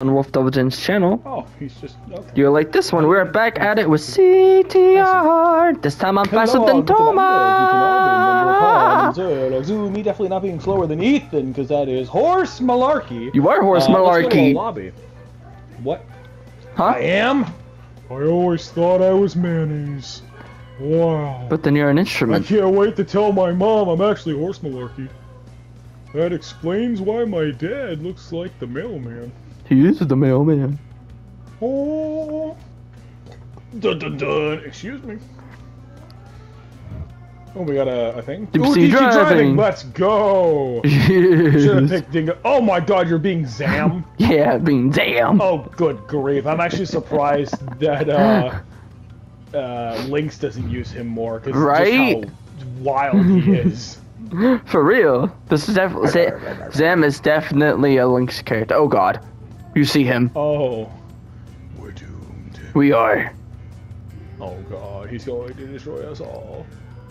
on Wolf Doubleton's channel. Oh, he's just okay. You like this one? We're back at it with CTR. This time I'm faster than Thomas. Me definitely not being slower than Ethan, because that is horse malarkey. You are horse Uh, let's go to a malarkey. lobby. What? I am? I always thought I was mayonnaise. Wow. But then you're an instrument. I can't wait to tell my mom I'm actually horse malarkey. That explains why my dad looks like the mailman. He is the mailman. Oh. Dun dun dun. Excuse me. Oh, we got a, a thing? Deep Ooh, DT driving. Let's go. Should have Yes. picked Dingo. Oh my god, you're being Zam. Yeah, being Zam. Oh, good grief. I'm actually surprised that uh, uh, Lynx doesn't use him more, because Right? just how wild he is. For real. This is definitely Zam is definitely a Lynx character. Oh god. You see him. Oh. We're doomed. We are. Oh god, he's going to destroy us all.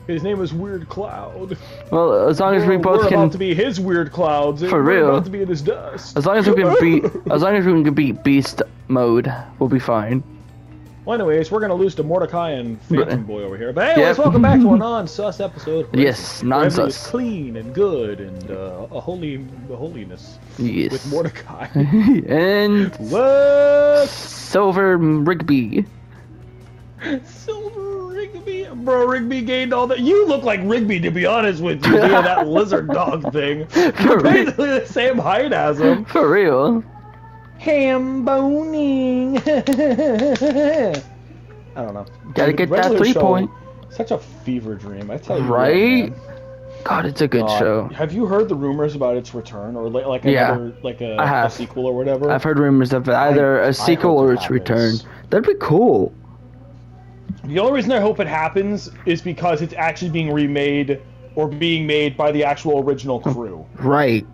His name is Weird Cloud. Well, as long as we We're- both we're can about to be his weird clouds. For we're real. about to be in his dust. as long as we can beat as long as we can beat beast mode, we'll be fine. Well, anyways, we're gonna lose to Mordecai and Phantom Boy over here. But anyways, Yep. welcome back to a non-sus episode. Yes, non-sus. clean and good and uh, a holy a holiness Yes. with Mordecai. and what? Silver Rigby. Silver Rigby, bro. Rigby gained all that. You look like Rigby, to be honest with you. that lizard dog thing. You're For real. basically the same height as him. For real. Ham boning. I don't know. Gotta get that three show, point. Such a fever dream. I tell you. Right? man. God, it's a good God. show. Have you heard the rumors about its return, or like, like Yeah, another, like a, a sequel or whatever? I've heard rumors of either I a sequel or it its return. That'd be cool. The only reason I hope it happens is because it's actually being remade or being made by the actual original crew. Right.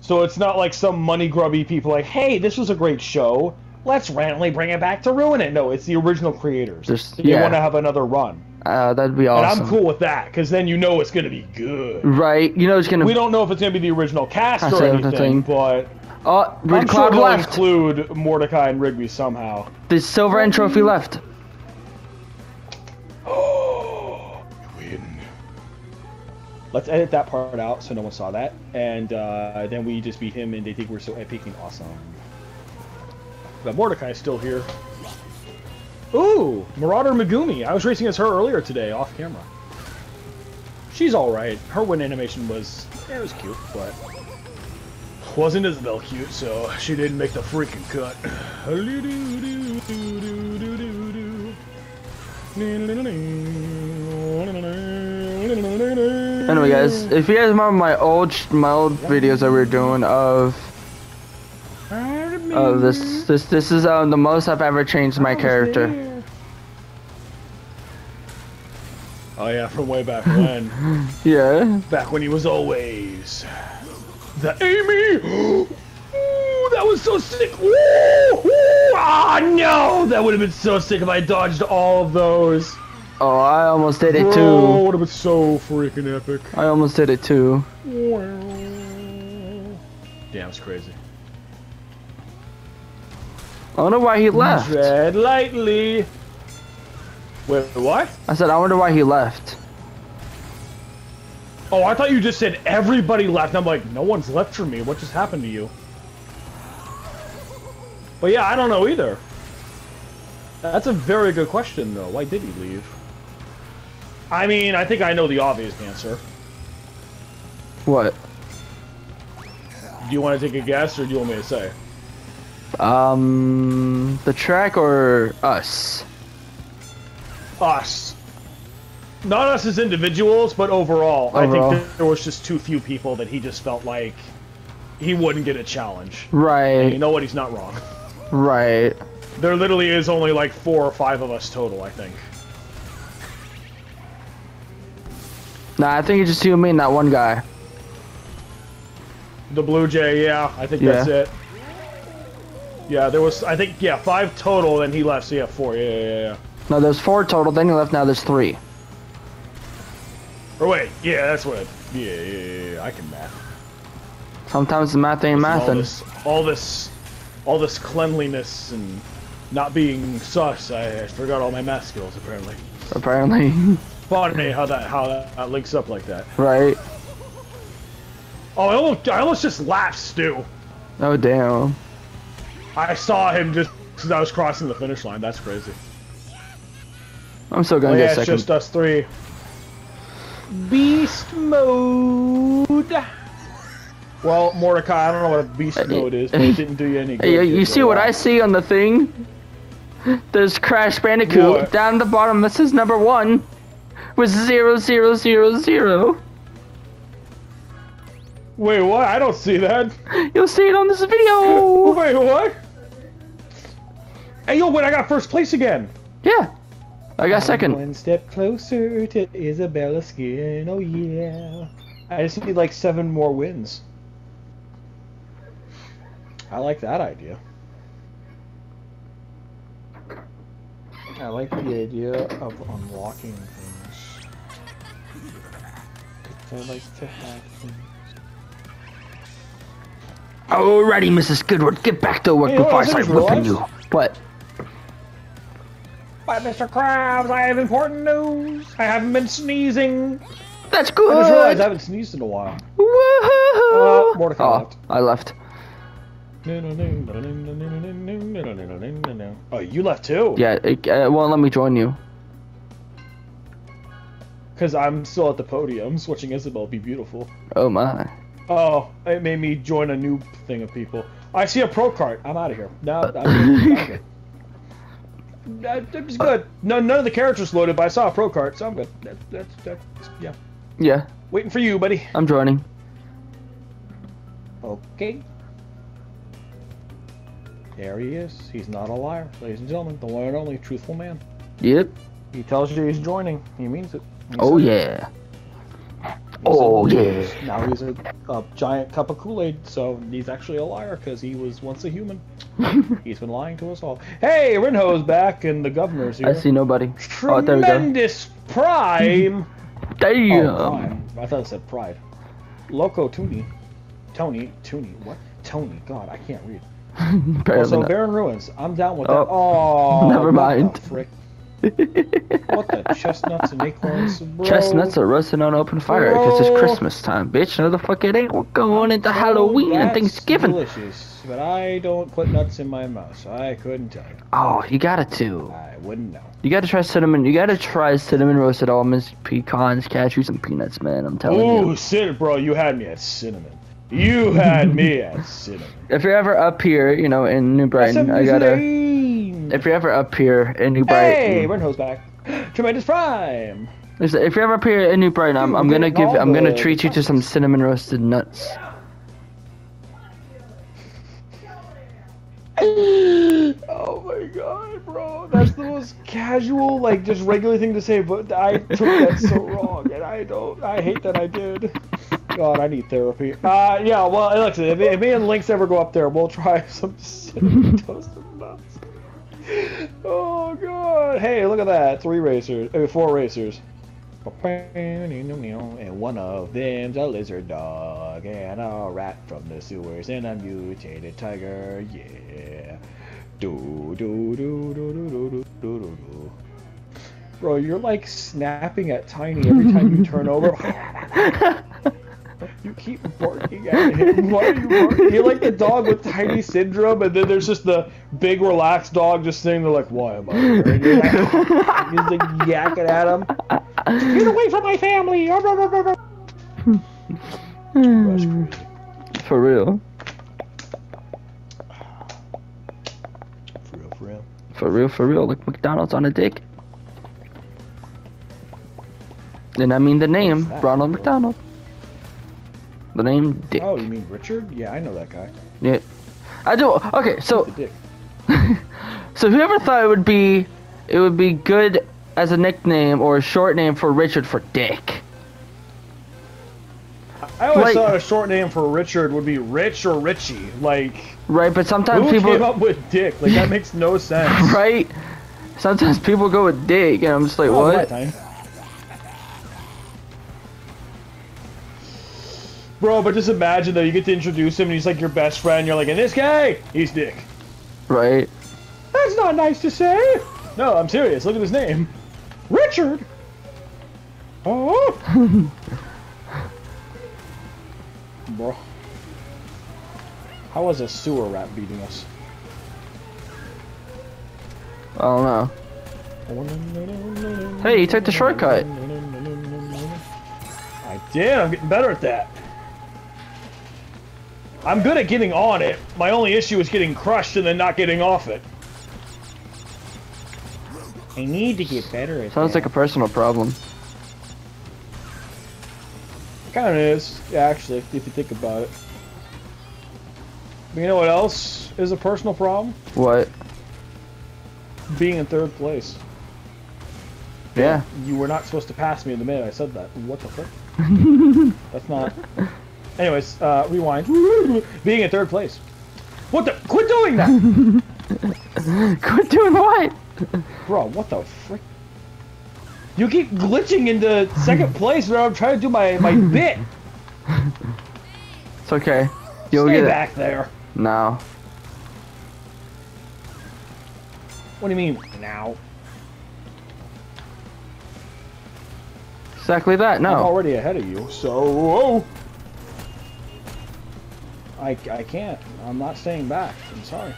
So it's not like some money grubby people like, hey, this was a great show. Let's randomly bring it back to ruin it. No, it's the original creators. They yeah. want to have another run. Uh, that'd be And awesome. I'm cool with that, because then you know it's going to be good. Right. You know it's gonna. We don't know if it's going to be the original cast or anything, thing. but Oh, Red I'm Cloud sure left. include Mordecai and Rigby somehow. The silver end trophy left. Let's edit that part out so no one saw that, and uh, then we just beat him, and they think we're so epic and awesome. But Mordecai's still here. Ooh, Marauder Megumi. I was racing as her earlier today, off camera. She's all right. Her win animation was yeah, it was cute, but wasn't Isabel cute, so she didn't make the freaking cut. Anyway, guys, if you guys remember my old sh- my old videos that we were doing of of this this this is um, the most I've ever changed my character. Oh yeah, from way back when. Yeah. Back when he was always the Ami. Ooh, that was so sick. Ooh, ooh, ah no, that would have been so sick if I dodged all of those. Oh, I almost did it too. would have been so freaking epic. I almost did it too. Damn, it's crazy. I wonder why he left. Tread lightly. Wait, what? I said I wonder why he left. Oh, I thought you just said everybody left. I'm like, no one's left for me. What just happened to you? But yeah, I don't know either. That's a very good question, though. Why did he leave? I mean, I think I know the obvious answer. What? Do you want to take a guess, or do you want me to say? Um, the track or us? Us. Not us as individuals, but overall. Overall. I think there was just too few people that he just felt like he wouldn't get a challenge. Right. You know what? He's not wrong. Right. There literally is only like four or five of us total, I think. Nah, I think it's just you and me and that one guy. The Blue Jay, yeah, I think that's it. Yeah, there was, I think, yeah, five total, and he left, so yeah, four, yeah, yeah, yeah. No, there's four total. Then he left. Now there's three. Or wait, yeah, that's what, yeah, yeah, yeah, yeah, I can math. Sometimes the math ain't All mathin'. this, all this all this cleanliness and not being sus, I, I forgot all my math skills apparently. Apparently, Funny how that how that, links up like that. right? Oh, I almost, I almost just laughed, Stu. Oh damn. I saw him just as I was crossing the finish line. That's crazy. I'm still Oh, gonna yeah, get it's second. just us three. Beast mode. Well, Mordecai, I don't know what a beast mode is, but it didn't do you any good. Hey, you, you see what. I see on the thing? There's Crash Bandicoot What? down the bottom. This is number one with zero zero zero zero. Wait, what? I don't see that. You'll see it on this video. Wait, what? Hey, yo, wait, I got first place again. yeah, I got second. One step closer to Isabella Skin. Oh, yeah. I just need like seven more wins. I like that idea. I like the idea of unlocking things. I like to have things. Alrighty, Mrs. Goodwood, get back to work Hey, before I start whipping you. What? But Mr. Krabs, I have important news. I haven't been sneezing. That's good. I just realized I haven't sneezed in a while. Woohoo! Uh, Mordecai oh, left. I left. Oh, you left too? Yeah, it uh, won't let me join you. Because I'm still at the podium. Switching Isabel be beautiful. Oh my. Oh, it made me join a new thing of people. I see a pro cart. I'm out of here. No, I'm good. I'm good. Was good. No, none of the characters loaded, but I saw a pro cart, so I'm good. That, that's that's yeah. Yeah, Waiting for you, buddy. I'm joining. Okay. There he is. He's not a liar, ladies and gentlemen. The one and only truthful man. Yep. He tells you he's joining. He means it. Oh yeah. Oh, yeah. Now he's a, a giant cup of Kool-Aid, so he's actually a liar because he was once a human. he's been lying to us all. Hey, Rinho's back and the governor's here. I see nobody. Tremendous Oh, there we go. Tremendous Prime. Damn. Oh, Prime. I thought it said Pride. Loco Tony. Tony. Tony. What? Tony. God, I can't read. Also, not. Barin Ruins. I'm down with Oh. that. Oh, Never what mind. What the chestnuts and acorns, bro? Chestnuts are roasting on open fire because it's Christmas time, bitch. No, the fuck it ain't. We're going into Halloween and Thanksgiving. Delicious, but I don't put nuts in my mouth, so I couldn't tell you. Oh, you gotta too. I wouldn't know. You gotta try cinnamon. You gotta try cinnamon roasted almonds, pecans, cashews, and peanuts, man. I'm telling Ooh, you. cinnamon, bro! You had me at cinnamon. You had me at cinnamon. If you're ever up here, you know, in New Brighton, I gotta. If you're ever up here in New Brighton, Hey, Renho's back. Tremendous Prime. if you're ever appear here in New Brighton, I'm, I'm gonna give. I'm gonna treat you to some cinnamon roasted nuts. Oh my god, bro. That's the most casual, like, just regular thing to say, but I took that so wrong, and I don't, I hate that I did. God, I need therapy. Uh, yeah, well, Alexa, if, if me and Lynx ever go up there, we'll try some cinnamon toasted nuts. Oh god. Hey, look at that. Three racers, uh, four racers. And one of them's a lizard dog, and a rat from the sewers, and a mutated tiger, yeah. Do do do do do do do do do do. Bro, you're like snapping at Tiny every time you turn over. you keep barking at him. Why are you barking? You're like the dog with Tiny syndrome, and then there's just the big relaxed dog just sitting there like, why am I here? And you're like, he's like yakking at him. Get away from my family! Hmm. For real. For real, for real. For real, for real. Like McDonald's on a dick. And I mean the name. Ronald McDonald. The name Dick. Oh, you mean Richard? Yeah, I know that guy. Yeah. I do. Okay, so dick. so whoever thought it would be it would be good as a nickname or a short name for Richard for Dick. I always Like- thought a short name for Richard would be Rich or Richie. Like, Right, but sometimes who people came up with Dick? Like, that makes no sense. right? Sometimes people go with Dick and I'm just like, Oh, what? Bro, but just imagine though, you get to introduce him and he's like your best friend. You're like, and this guy, he's Dick. Right. That's not nice to say. No, I'm serious. Look at his name. Richard. Oh. Bro. How was a sewer rat beating us? I don't know. Hey, you took the shortcut. I did. I'm getting better at that. I'm good at getting on it. My only issue is getting crushed and then not getting off it. I need to get better at Sounds like a personal problem. Kind of is, yeah, actually, if you think about it. But you know what else is a personal problem? What? Being in third place. Yeah. You were not supposed to pass me in the minute I said that. What the fuck? That's not. Anyways, uh, rewind. Being in third place. What the? Quit doing that! Quit doing what? Bro, what the frick? You keep glitching into second place where I'm trying to do my, my bit. It's okay. You'll Stay get back there. it. No. What do you mean, now? Exactly that. No. I'm already ahead of you, so... I, I can't. I'm not staying back. I'm sorry.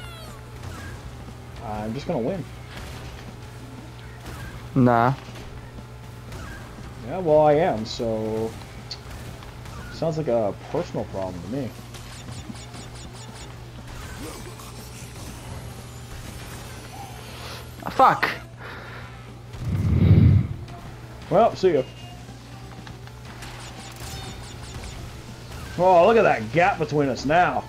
I'm just gonna win. Nah. Yeah, well, I am, so... Sounds like a personal problem to me. Fuck. Well, see ya. Oh, look at that gap between us now.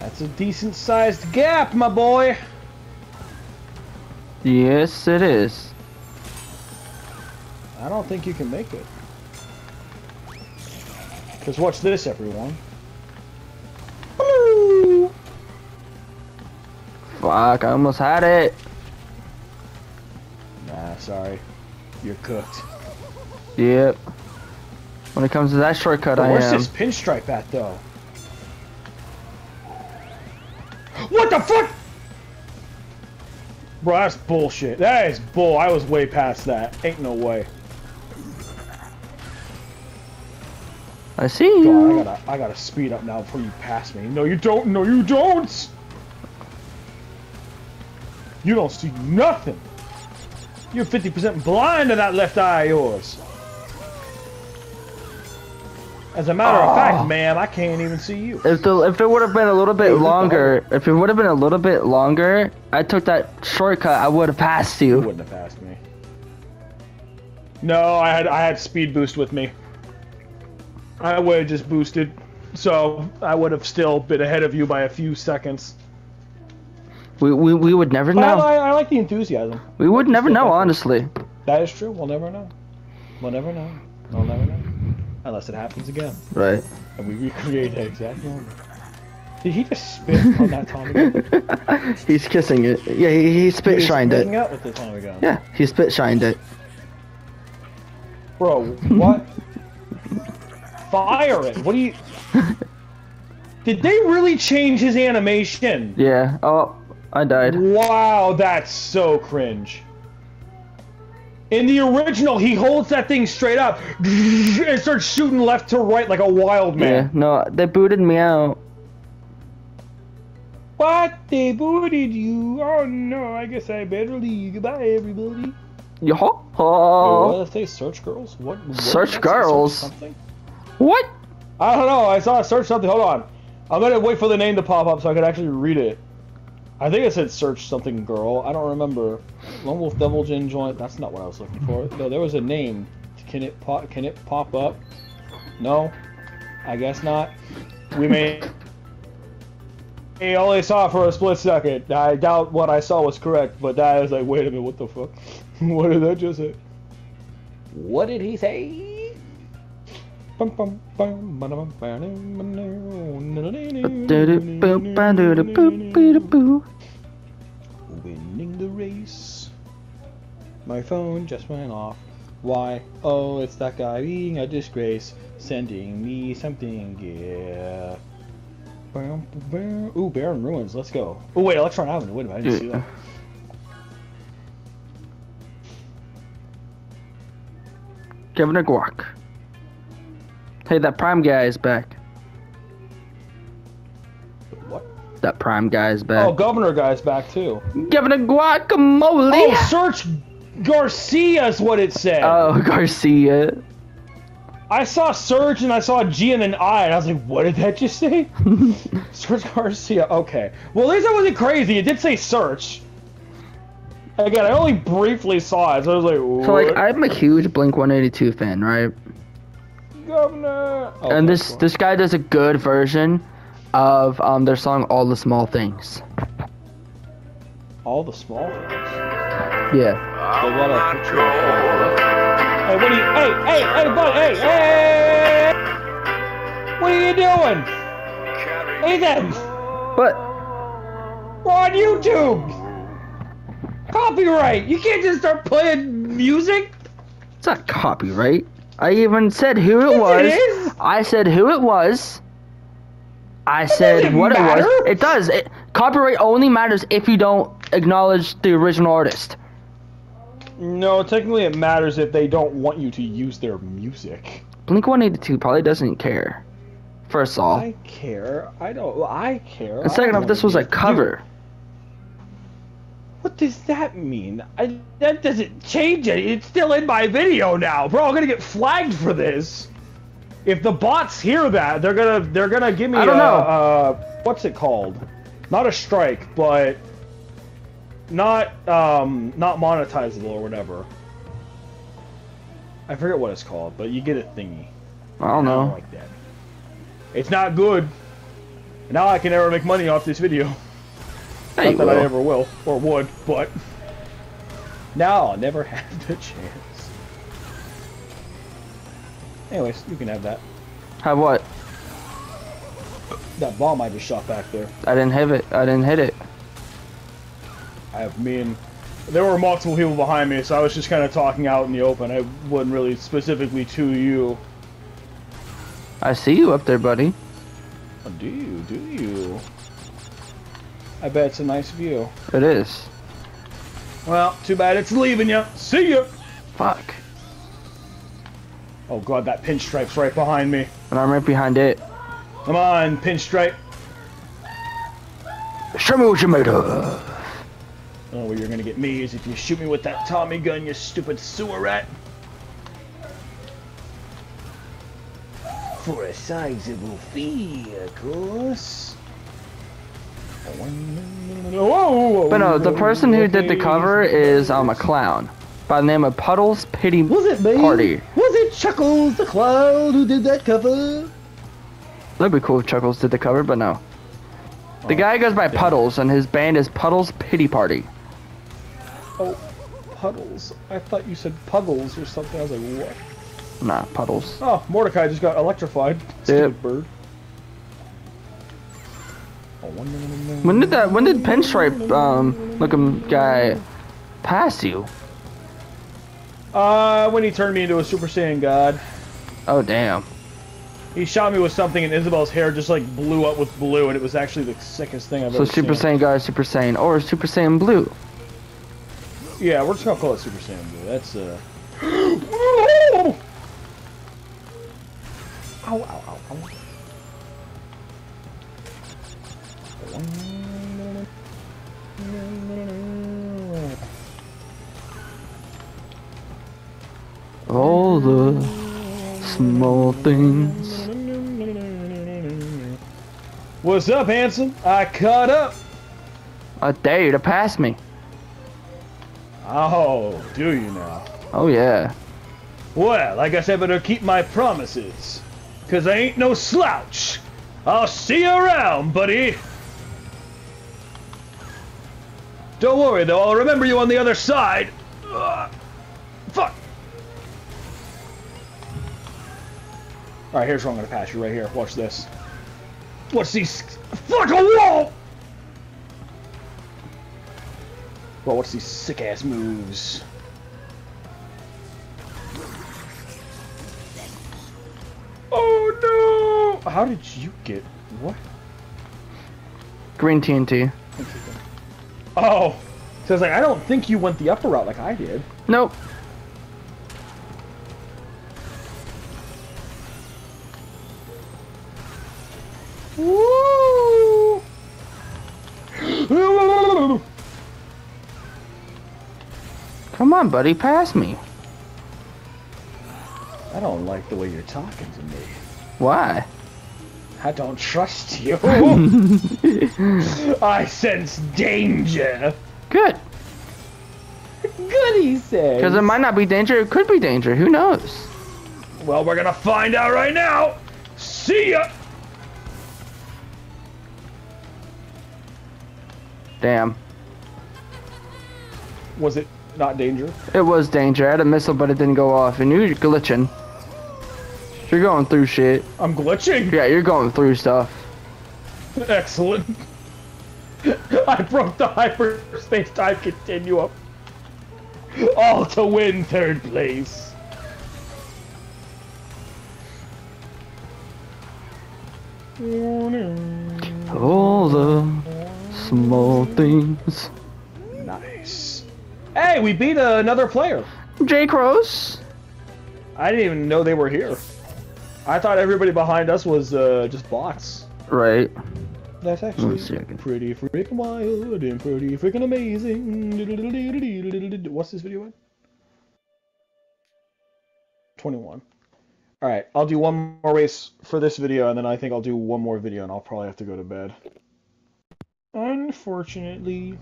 That's a decent sized gap, my boy. Yes, it is. I don't think you can make it. Because watch this, everyone. Woo! Fuck, I almost had it. Nah, sorry. You're cooked. Yep. When it comes to that shortcut, But I where's am. this pinstripe at, though? What the fuck? Bro, that's bullshit. That is bull. I was way past that. Ain't no way. I see God, I gotta, I gotta speed up now before you pass me. No, you don't. No, you don't. You don't see nothing. You're 50% blind in that left eye of yours. As a matter of fact, ma'am, I can't even see you. If the if it would have been a little bit longer, if it would have been a little bit longer, I took that shortcut. I would have passed You you. wouldn't have passed me. No, I had I had speed boost with me. I would have just boosted, so I would have still been ahead of you by a few seconds. We we, we would never But know. I, I like the enthusiasm. We would never know, honestly. That is true. We'll never know. We'll never know. We'll never know. Unless it happens again. Right. And we recreate that exact moment. Did he just spit on that Tommy gun? He's kissing it. Yeah, he, he spit He shined it. out with the Tommy gun. Yeah, he spit shined it. Bro, what? Fire it. What do you... Did they really change his animation? Yeah. Oh, I died. Wow, that's so cringe. In the original, he holds that thing straight up and starts shooting left to right like a wild man. Yeah. No, they booted me out. What? They booted you? Oh no, I guess I better leave. Goodbye, everybody. Yo ho Wait, ho. what did they search girls? What? what Search girls? something? What? I don't know. I saw search something. Hold on. I'm gonna wait for the name to pop up so I can actually read it. I think I said search something girl. I don't remember. Lone Wolf Devil Jin Joint. That's not what I was looking for. No, there was a name. Can it pop? Can it pop up? No. I guess not. We may. I only saw for a split second. I doubt what I saw was correct, but that is like, wait a minute, what the fuck? what did that just say? What did he say? Winning the race. My phone just went off. Why? Oh, it's that guy being a disgrace, sending me something. Yeah. Ooh, Barin Ruins. Let's go. Oh wait, Electron Avenue. Wait a minute, I didn't see that. Give it a guac. Hey, that prime guy is back. What? That prime guy is back. Oh, Governor guy's back too. A guacamole. Oh, search Garcia's what it said. Oh, Garcia. I saw Surge and I saw a G and an I, and I was like, what did that just say? Search Garcia. Okay. Well, at least I wasn't crazy. It did say search. Again, I only briefly saw it, so I was like, what? So like, I'm a huge Blink 182 fan, right? Governor. Oh, and this this guy does a good version of um their song "All the Small Things." all the small things. Yeah. They got a picture of all Hey, what are you? Hey, hey, hey, bud, hey, hey! What are you doing? Ethan, But we're on YouTube. Copyright. You can't just start playing music. it's not copyright. I even said who it was. it. I said who it was. I said what it was. It does. It, copyright only matters if you don't acknowledge the original artist. No, technically it matters if they don't want you to use their music. Blink 182 probably doesn't care. First of all, I care. I don't. I care. and second off, this was a cover. What does that mean? I, that doesn't change it. It's still in my video now, bro. I'm gonna get flagged for this. If the bots hear that, they're gonna they're gonna give me. I don't a, know. Uh, what's it called? Not a strike, but not um not monetizable or whatever. I forget what it's called, but you get a thingy. I don't know. I don't like that. It's not good. Now I can never make money off this video. Not that I Will. ever will or would, but now I'll never have the chance. Anyways, you can have that. Have what? That bomb I just shot back there. I didn't have it. I didn't hit it. I have me and there were multiple people behind me, so I was just kind of talking out in the open. I wasn't really specifically to you. I see you up there, buddy. Oh, do you? Do you? I bet it's a nice view. It is. Well, too bad it's leaving you. See ya. Fuck. Oh god, that pinstripe's right behind me. And I'm right behind it. Come on, pinstripe. Show me what you made of. Oh, where you're gonna get me is if you shoot me with that Tommy gun, you stupid sewer rat. For a sizable fee, of course. Whoa! But no, the person who did the cover is um a clown by the name of Puddles Pity Was it me? Party. Was it Chuckles the clown who did that cover? That'd be cool if Chuckles did the cover, but no. The Oh, guy goes by damn. Puddles, and his band is Puddles Pity Party. Oh, Puddles. I thought you said Puggles or something. I was like, what? Nah, Puddles. Oh, Mordecai just got electrified. Stupid bird. When did that? When did Pinstripe um looking guy pass you? Uh, when he turned me into a Super Saiyan God. Oh damn. He shot me with something and Isabel's hair just like blew up with blue and it was actually the sickest thing I've So ever Super. Saiyan guy, Super Saiyan, or Super Saiyan Blue. Yeah, we're just gonna call it Super Saiyan Blue. That's uh Ow, ow, ow, ow. All the small things. What's up, handsome? I caught up. I dare you to pass me. Oh, do you now? Oh yeah. Well, I guess I better keep my promises. Cause I ain't no slouch. I'll see you around, buddy. Don't worry though, I'll remember you on the other side. Ugh. Fuck. Alright, here's where I'm gonna pass you right here. Watch this. Watch these. Fuck a wall! Well, what's these sick ass moves? Oh no! How did you get what? Green TNT. Oh, so I was like, I don't think you went the upper route like I did. Nope. Woo! Come on, buddy, pass me. I don't like the way you're talking to me. Why? I don't trust you. I sense danger. Good. Good, he says. Because it might not be danger, it could be danger. Who knows? Well, we're gonna find out right now. See ya. Damn. Was it not danger? It was danger. I had a missile, but it didn't go off. And you're glitching. You're going through shit. I'm glitching. Yeah, you're going through stuff. Excellent. I broke the hyperspace time continuum. All to win third place. All the small things. Nice. Hey, we beat another player. Jake Rose. I didn't even know they were here. I thought everybody behind us was uh, just bots. Right. That's actually One second. pretty freaking wild and pretty freaking amazing. What's this video at? 21. Alright, I'll do one more race for this video, and then I think I'll do one more video, and I'll probably have to go to bed. Unfortunately.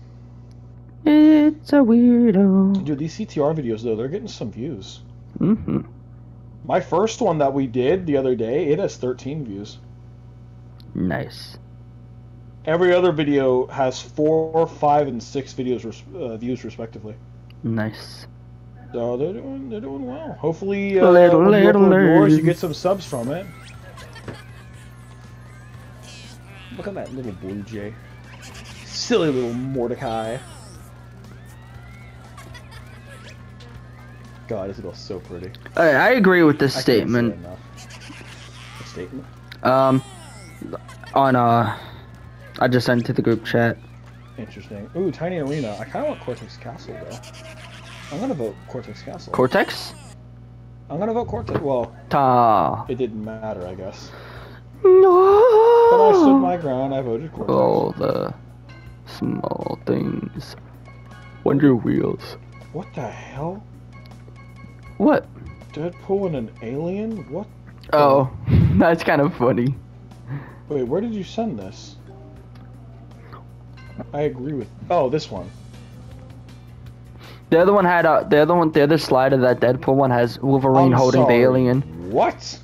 It's a weirdo. Dude, these CTR videos, though, they're getting some views. Mm-hmm. My first one that we did the other day, it has 13 views. Nice. Every other video has four, five, and six videos res- uh, views respectively. Nice. So they're doing they're doing well. Hopefully, uh, Little, when you little yours, you get some subs from it. Look at that little blue jay, silly little Mordecai. God, this girl's so pretty. I, I agree with this I statement. Statement. Um, on uh, I just sent it to the group chat. Interesting. Ooh, tiny arena. I kind of want Cortex Castle though. I'm gonna vote Cortex Castle. Cortex. I'm gonna vote Cortex. Well, Ta. it didn't matter, I guess. No. But I stood my ground. I voted Cortex. All the small things. Wonder wheels. What the hell? What? Deadpool and an alien? What? Oh, that's kind of funny. Wait, where did you send this? I agree with. Oh, this one. The other one had uh, the other one, the other slide of that Deadpool one has Wolverine I'm holding sorry. the alien. What?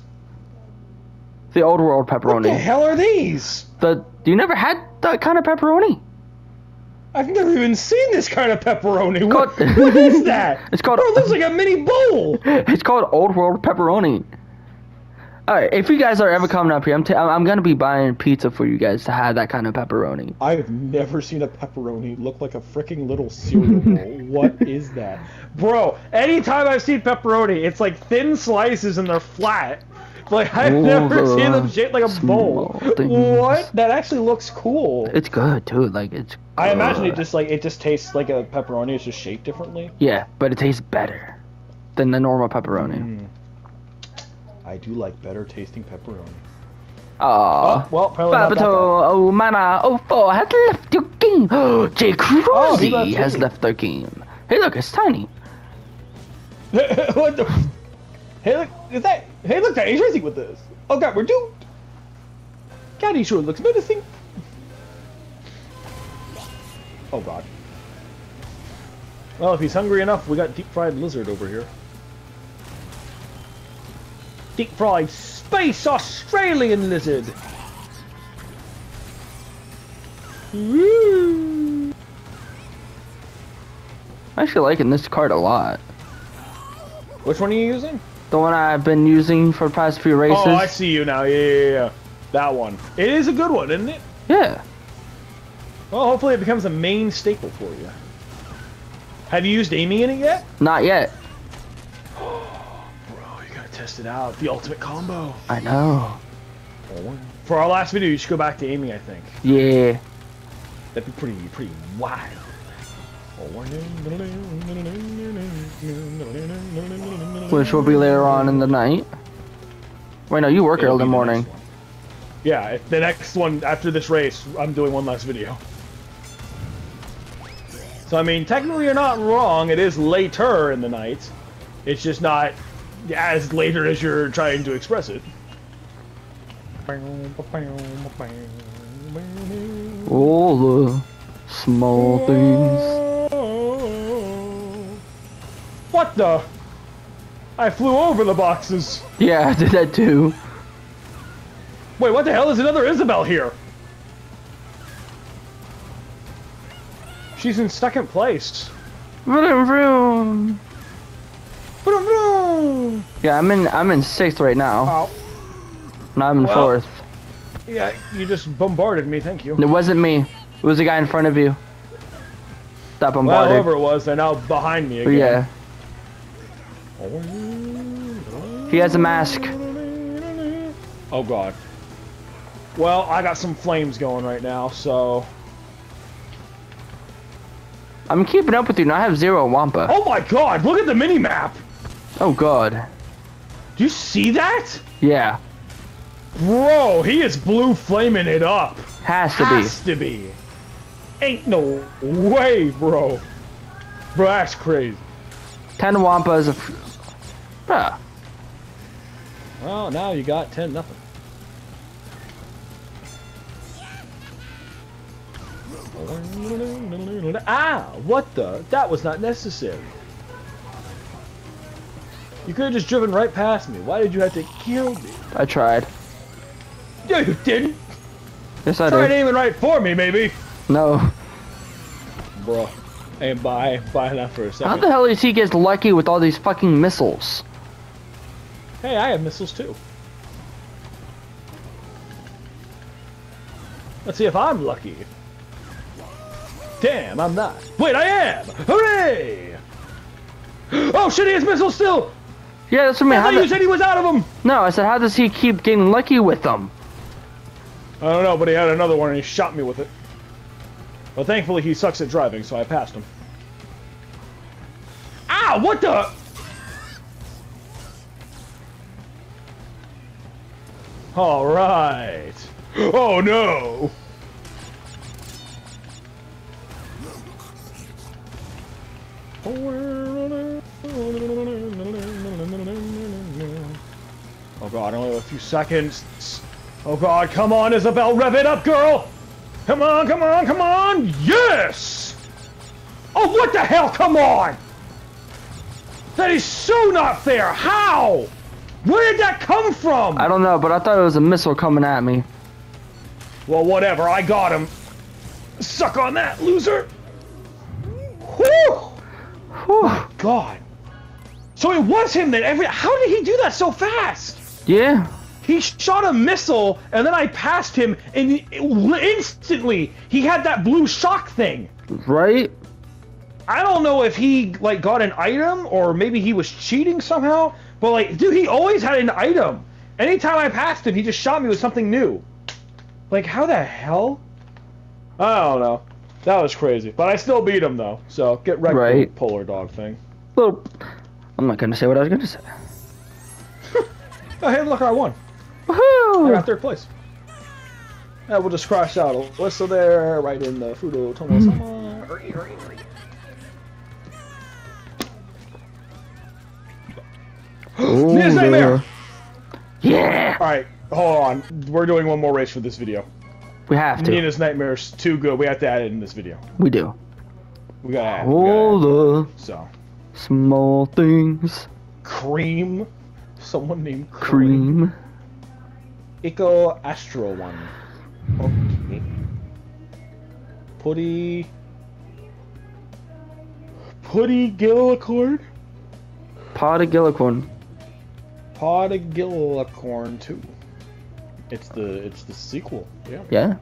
The old world pepperoni. What the hell are these? The you never had that kind of pepperoni? I've never even seen this kind of pepperoni. What, called- what is that? It's called- Bro, it looks like a mini bowl. It's called old world pepperoni. All right, if you guys are ever coming up here, I'm t- I'm gonna be buying pizza for you guys to have that kind of pepperoni. I've never seen a pepperoni look like a freaking little cereal bowl. what is that? Bro, anytime I've seen pepperoni, it's like thin slices and they're flat. Like I've Ooh, never seen them shaped like a bowl. things. What? That actually looks cool. It's good too. Like it's. I imagine it just like it just tastes like a pepperoni. It's just shaped differently. Yeah, but it tastes better than the normal pepperoni. Mm. I do like better tasting pepperoni. Aw. Oh, well, apparently not that bad. Oh mana, oh four has left your game. Jake Oh, he Rosie has left their game. Hey, look, it's tiny. what the? Hey, look! Is that? Hey, look! That Ace Racing with this. Oh God, we're doomed. God, he sure looks menacing. Oh God. Well, if he's hungry enough, we got deep fried lizard over here. Deep fried space Australian lizard. Woo! I'm actually liking this card a lot. Which one are you using? The one I've been using for the past few races. Oh, I see you now. Yeah, yeah, yeah. That one. It is a good one, isn't it? Yeah. Well, hopefully it becomes a main staple for you. Have you used Ami in it yet? Not yet. Bro, you gotta test it out. The ultimate combo. I know. For our last video, you should go back to Ami, I think. Yeah. That'd be pretty pretty wild. Which will be later on in the night. Wait, no, you work It'll early in the morning. Yeah, the next one after this race, I'm doing one last video. So I mean, technically you're not wrong. It is later in the night. It's just not as later as you're trying to express it. All the small things. What the? I flew over the boxes. Yeah, I did that too. Wait, what the hell is another Isabel here? She's in second place. Vroom, vroom. Vroom, vroom. Yeah, I'm in. I'm in sixth right now. Oh, And I'm in Well- fourth. yeah, you just bombarded me. Thank you. It wasn't me. It was the guy in front of you. That Well, bombarded. whoever it was, they're now behind me again. yeah, he has a mask. Oh god. Well, I got some flames going right now, so. I'm keeping up with you. and I have zero Wumpa. Oh my god! Look at the mini map. Oh god. Do you see that? Yeah, Bro, he is blue flaming it up. has to be. Has to be. Ain't no way, bro. Bro, that's crazy. Ten Wumpas. Bruh. Well, now you got 10 nothing. Ah, what the? That was not necessary. You could have just driven right past me. Why did you have to kill me? I tried. Yeah, you didn't. Yes, I Tried did. aiming right for me, maybe. No. Bro, ain't buy, buy that for a second. How the hell is he gets lucky with all these fucking missiles? Hey, I have missiles too. Let's see if I'm lucky. Damn, I'm not. Wait, I am! Hooray! Oh shit, he has missiles still! Yeah, that's what I mean. I thought you the... said he was out of them! No, I said, how does he keep getting lucky with them? I don't know, but he had another one and he shot me with it. Well, thankfully he sucks at driving, so I passed him. Ah, what the? All right. Oh no. Oh god, only a few seconds. Oh god, come on, Isabel, rev it up, girl! Come on, come on, come on! Yes! Oh, what the hell, come on! That is so not fair! How? Where did that come from? I don't know, but I thought it was a missile coming at me. Well, whatever, I got him. Suck on that, loser! Whew! Whew. God. So it was him that every. How did he do that so fast? Yeah. He shot a missile, and then I passed him, and instantly he had that blue shock thing. Right? I don't know if he like got an item or maybe he was cheating somehow, but like, dude, he always had an item. Anytime I passed him, he just shot me with something new. Like, how the hell? I don't know. That was crazy, but I still beat him though. So get wrecked, Right. polar dog thing. Well, I'm not gonna say what I was gonna say. Oh, hey, look, I won. I Woohoo! got third place. Yeah, we'll just crash out Alyssa there, right in the Fudo Tomo-sama. Hmm. Hurry, hurry, hurry. Oh, Nightmare! Yeah! Alright, hold on. We're doing one more race for this video. We have to. Nina's Nightmare's too good. We have to add it in this video. We do. We gotta add All the. So, small things. Cream. Someone named Cream. Cream. Eco Astro one. Okay. Putty. Putty Gillicorn? Pot of Gillicorn. Podgillicorn 2. It's the it's the sequel. Yeah. Yeah.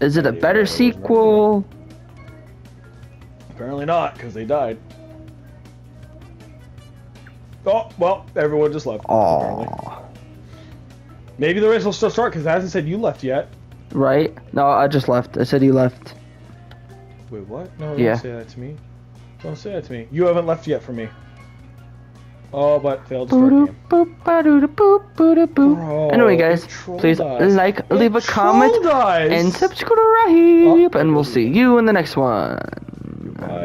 Is it a Yeah, better it sequel? Apparently not, because they died. Oh well, everyone just left. apparently. Aww. Maybe the race will still start because it hasn't said you left yet. right? No, I just left. I said you left. Wait, what? No, Yeah. don't say that to me. Don't say that to me. You haven't left yet for me. Oh, but failed Boop, boop, Anyway, guys, please like, leave a comment, and subscribe. And we'll see you in the next one.